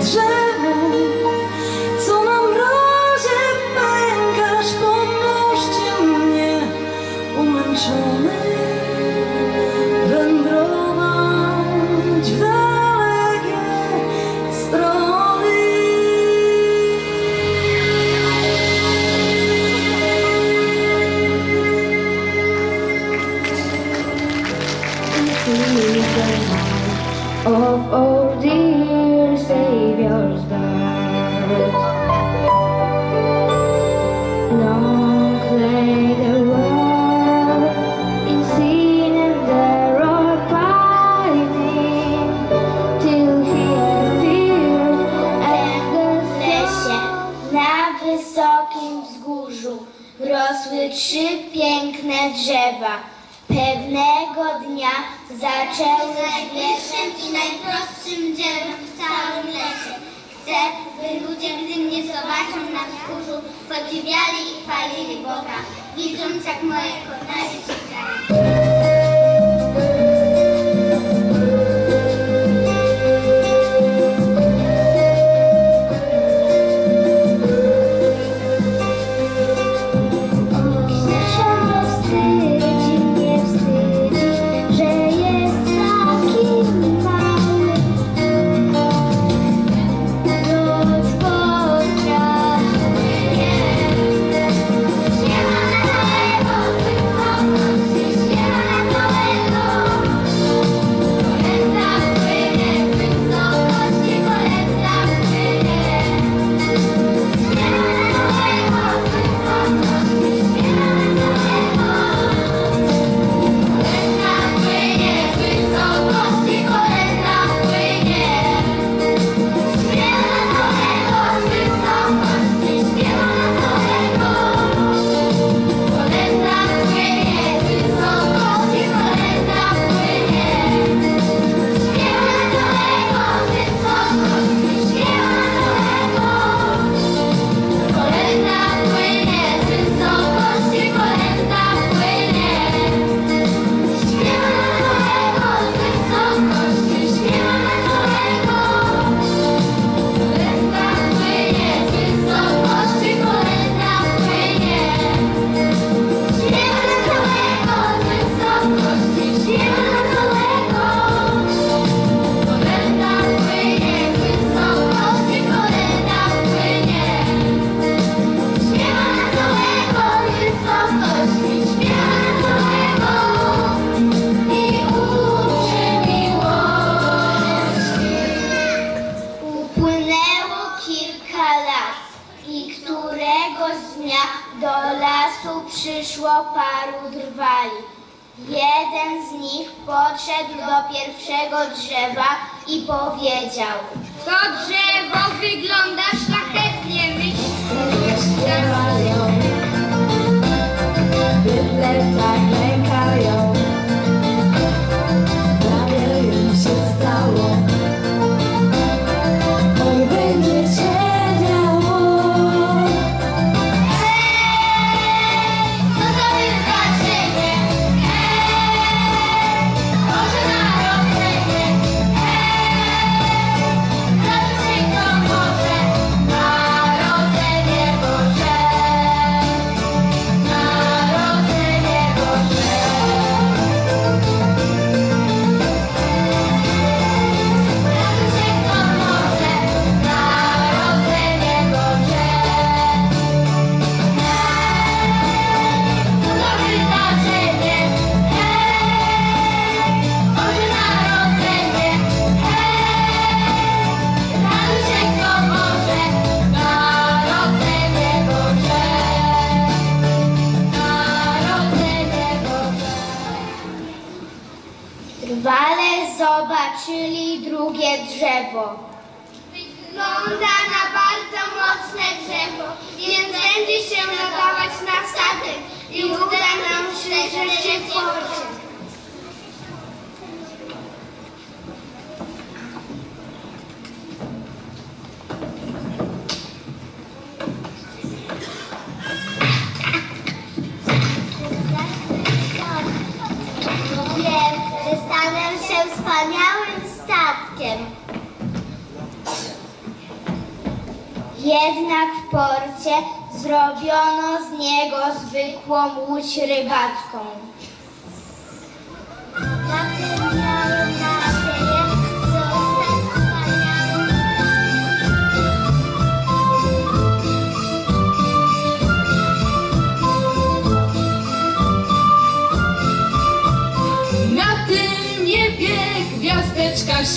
真 trzy piękne drzewa. Pewnego dnia zaczęły największym i najprostszym drzewem w całym lesie. Chcę, by ludzie, gdy mnie zobaczą na wzgórzu, podziwiali i chwalili Boga, widząc jak moje kochanie się Jeden z nich podszedł do pierwszego drzewa i powiedział: To drzewo wygląda szlachetnie. zobaczyli drugie drzewo. Wygląda na bardzo mocne drzewo, więc będzie się nadawać na wsadę i uda nam się, że się poruszyć. wspaniałym statkiem. Jednak w porcie zrobiono z niego zwykłą łódź rybacką.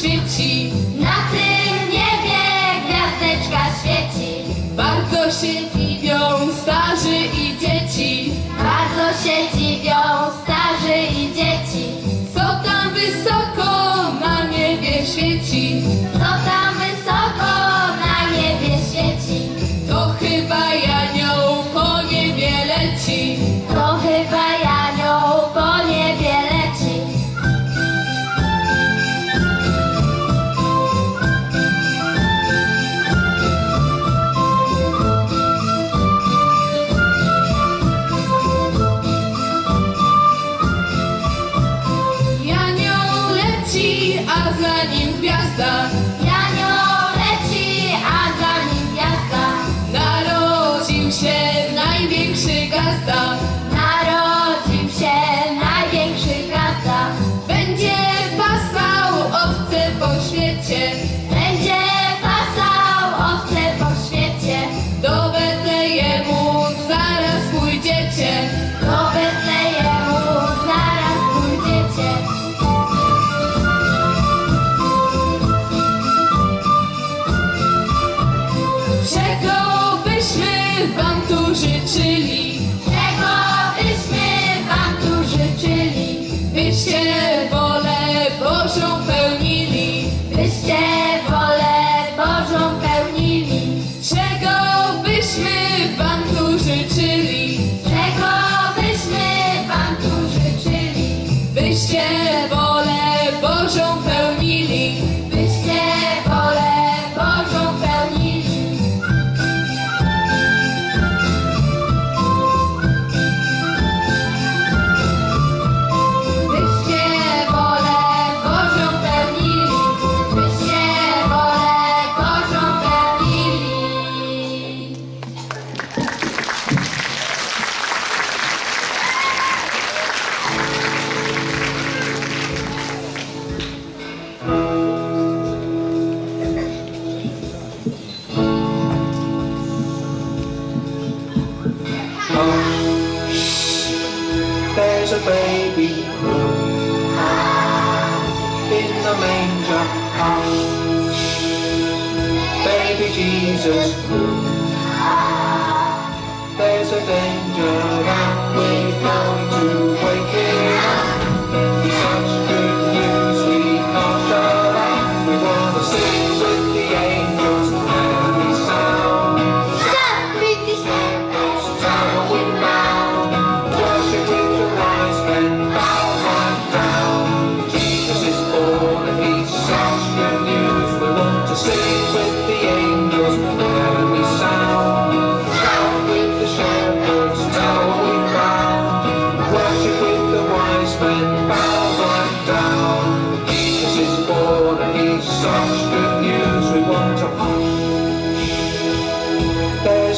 świeci. Na tym niebie gwiazdeczka świeci. Bardzo się wam tu życzyli. Oh, there's a baby in the manger. Oh, baby Jesus.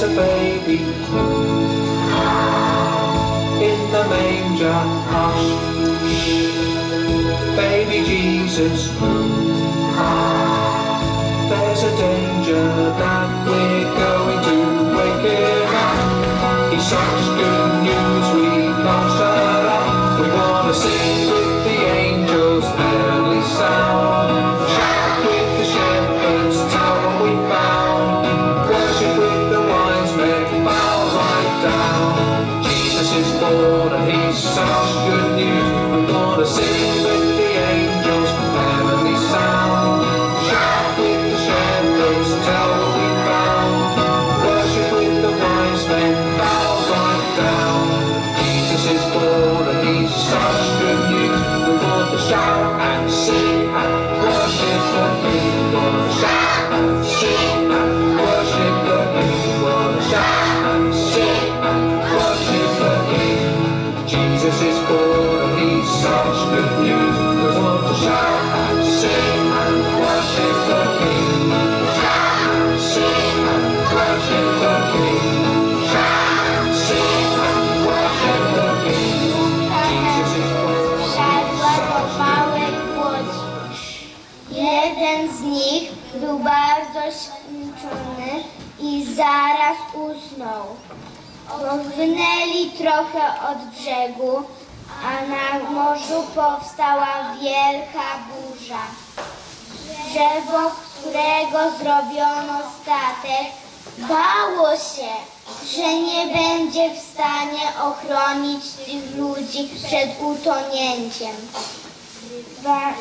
a baby in the manger. Hush, baby Jesus. There's a danger that we're going to wake him up. He's such good news we lost her up. We wanna sing. i zaraz usnął. Odpłynęli trochę od brzegu, a na morzu powstała wielka burza. Drzewo, którego zrobiono statek, bało się, że nie będzie w stanie ochronić tych ludzi przed utonięciem. Ba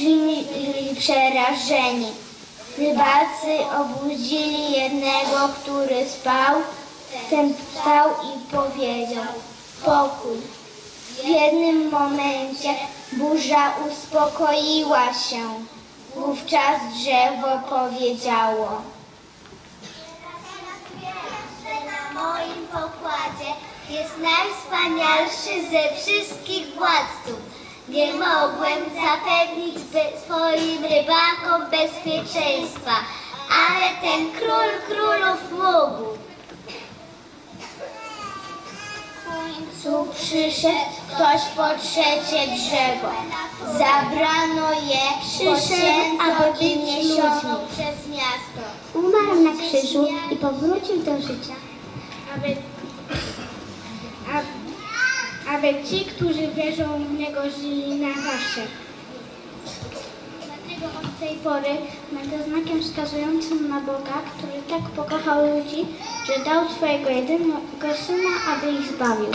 byli przerażeni. Rybacy obudzili jednego, który spał. Ten wstał i powiedział, pokój. W jednym momencie burza uspokoiła się. Wówczas drzewo powiedziało. Na moim pokładzie jest najwspanialszy ze wszystkich władców. Nie mogłem zapewnić swoim rybakom bezpieczeństwa, ale ten król królów mógł. W końcu przyszedł ktoś po trzecie brzego. Zabrano je, przyszedł, aby niesiono przez miasto. Umarł na krzyżu i powrócił do życia aby ci, którzy wierzą w Niego, żyli na zawsze. Dlatego od tej pory będę znakiem wskazującym na Boga, który tak pokochał ludzi, że dał swojego jedynego Syna, aby ich zbawił.